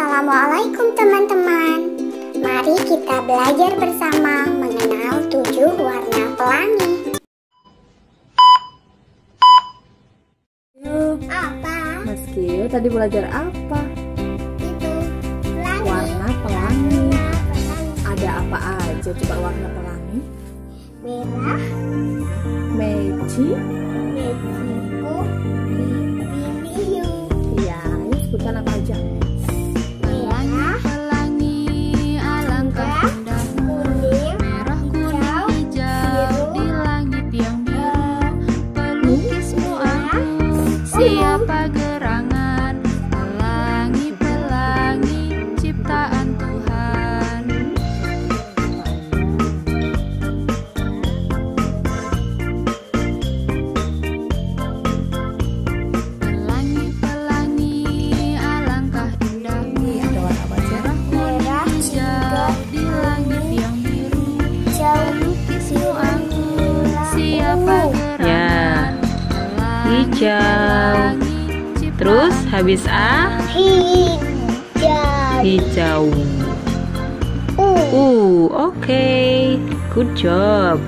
Assalamualaikum teman-teman Mari kita belajar bersama mengenal tujuh warna pelangi Apa? Mas Kio tadi belajar apa? Itu pelangi Warna pelangi. Warna pelangi Ada apa aja coba warna pelangi? Merah, Meci. Meksiko, siapa gerangan Hijau. Terus habis A hijau, hijau. uh, Uh, oke. Good job.